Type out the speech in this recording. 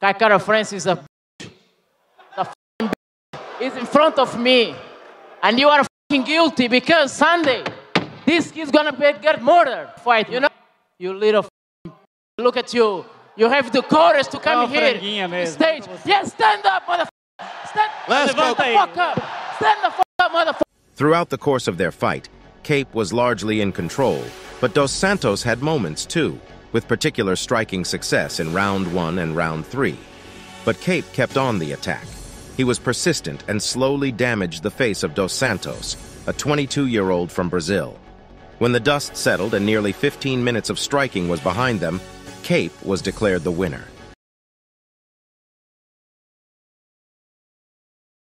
Kai Kara Francis a the f***ing is in front of me, and you are f***ing guilty because Sunday this kid's gonna be, get murdered. Fight, you know? You little f***ing look at you. You have the courage to come here, franguinha mesmo. stage. Yes, stand up, motherfucker. Stand, Let's stand go. the fuck up. Stand the fuck up, motherfucker. Throughout the course of their fight, Kape was largely in control, but Dos Santos had moments too, with particular striking success in round one and round three. But Kape kept on the attack. He was persistent and slowly damaged the face of Dos Santos, a 22-year-old from Brazil. When the dust settled and nearly 15 minutes of striking was behind them, Kape was declared the winner.